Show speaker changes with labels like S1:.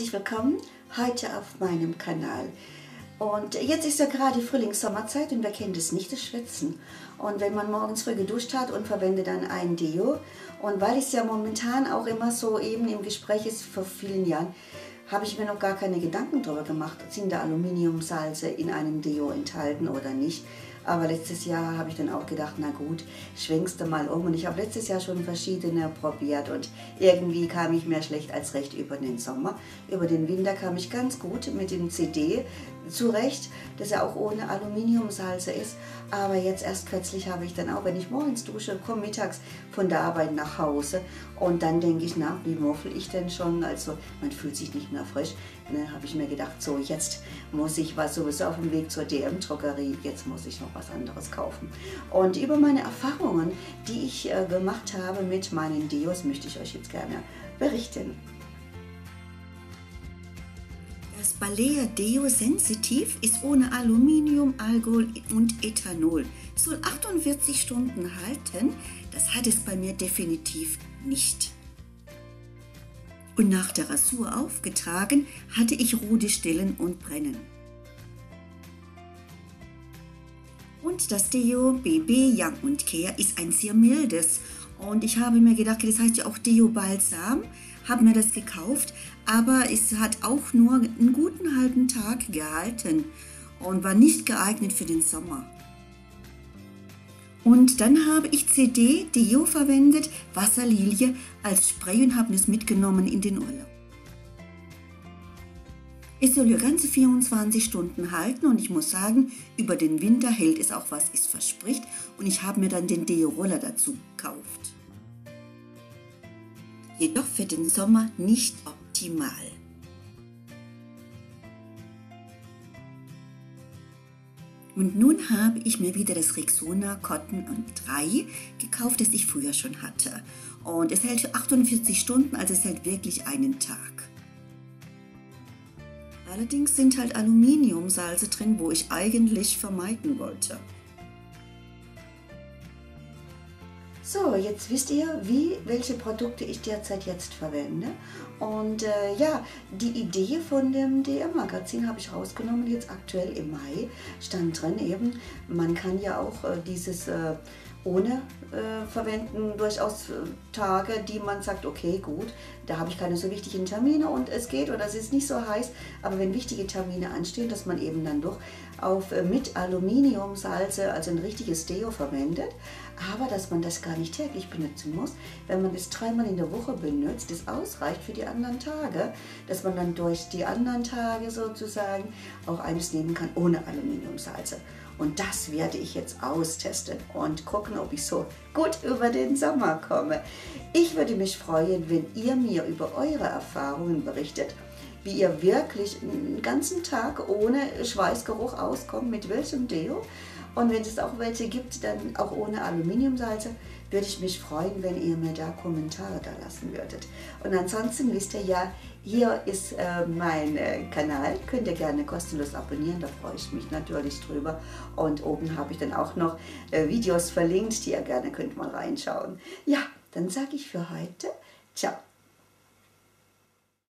S1: Herzlich willkommen heute auf meinem Kanal. Und jetzt ist ja gerade Frühlings-Sommerzeit und wer kennt es nicht, das Schwitzen. Und wenn man morgens früh geduscht hat und verwendet dann ein Deo und weil es ja momentan auch immer so eben im Gespräch ist vor vielen Jahren, habe ich mir noch gar keine Gedanken darüber gemacht, sind da Aluminiumsalze in einem Deo enthalten oder nicht. Aber letztes Jahr habe ich dann auch gedacht, na gut, schwenkst du mal um. Und ich habe letztes Jahr schon verschiedene probiert und irgendwie kam ich mehr schlecht als recht über den Sommer. Über den Winter kam ich ganz gut mit dem CD zurecht, dass er auch ohne Aluminiumsalze ist. Aber jetzt erst kürzlich habe ich dann auch, wenn ich morgens dusche, komme mittags von der Arbeit nach Hause und dann denke ich nach, wie muffel ich denn schon? Also man fühlt sich nicht mehr frisch. Dann habe ich mir gedacht, so jetzt muss ich was sowieso auf dem Weg zur DM-Drogerie, jetzt muss ich noch was anderes kaufen. Und über meine Erfahrungen, die ich äh, gemacht habe mit meinen Deos, möchte ich euch jetzt gerne berichten. Das Balea Deo Sensitiv ist ohne Aluminium, Alkohol und Ethanol. Soll 48 Stunden halten. Das hat es bei mir definitiv nicht. Und nach der Rasur aufgetragen, hatte ich rote Stellen und Brennen. Und das Deo BB Young und Care ist ein sehr mildes. Und ich habe mir gedacht, das heißt ja auch Deo Balsam, habe mir das gekauft, aber es hat auch nur einen guten halben Tag gehalten und war nicht geeignet für den Sommer. Und dann habe ich CD Deo verwendet, Wasserlilie als Spray und habe es mitgenommen in den Urlaub. Es soll ja ganze 24 Stunden halten und ich muss sagen, über den Winter hält es auch, was es verspricht und ich habe mir dann den Deo-Roller dazu gekauft. Jedoch für den Sommer nicht optimal. Und nun habe ich mir wieder das Rexona Cotton 3 gekauft, das ich früher schon hatte. Und es hält für 48 Stunden, also es hält wirklich einen Tag. Allerdings sind halt Aluminiumsalze drin, wo ich eigentlich vermeiden wollte. So, jetzt wisst ihr, wie, welche Produkte ich derzeit jetzt verwende. Und äh, ja, die Idee von dem DM-Magazin habe ich rausgenommen, jetzt aktuell im Mai stand drin eben, man kann ja auch äh, dieses äh, ohne äh, verwenden durchaus äh, Tage, die man sagt, okay, gut, da habe ich keine so wichtigen Termine und es geht oder es ist nicht so heiß, aber wenn wichtige Termine anstehen, dass man eben dann doch auf äh, mit Aluminiumsalze, also ein richtiges Deo verwendet, aber dass man das gar nicht täglich benutzen muss. Wenn man es dreimal in der Woche benutzt, das ausreicht für die anderen Tage, dass man dann durch die anderen Tage sozusagen auch eines nehmen kann ohne Aluminiumsalze. Und das werde ich jetzt austesten und gucken, ob ich so gut über den Sommer komme. Ich würde mich freuen, wenn ihr mir über eure Erfahrungen berichtet wie ihr wirklich einen ganzen Tag ohne Schweißgeruch auskommt, mit welchem Deo. Und wenn es auch welche gibt, dann auch ohne Aluminiumsalze, würde ich mich freuen, wenn ihr mir da Kommentare da lassen würdet. Und ansonsten wisst ihr ja, hier ist äh, mein äh, Kanal, könnt ihr gerne kostenlos abonnieren, da freue ich mich natürlich drüber. Und oben habe ich dann auch noch äh, Videos verlinkt, die ihr gerne könnt mal reinschauen. Ja, dann sage ich für heute, ciao.